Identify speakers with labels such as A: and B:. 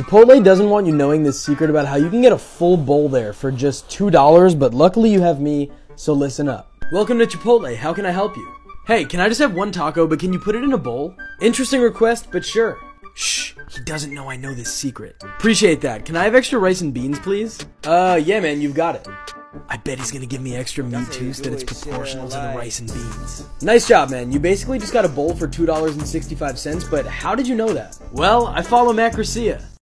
A: Chipotle doesn't want you knowing this secret about how you can get a full bowl there for just $2, but luckily you have me, so listen up. Welcome to Chipotle, how can I help you? Hey, can I just have one taco, but can you put it in a bowl? Interesting request, but sure. Shh, he doesn't know I know this secret. Appreciate that. Can I have extra rice and beans, please? Uh, yeah, man, you've got it. I bet he's gonna give me extra meat too, so that it's proportional to the rice and beans. Nice job, man. You basically just got a bowl for $2.65, but how did you know that? Well, I follow Matt Gresia.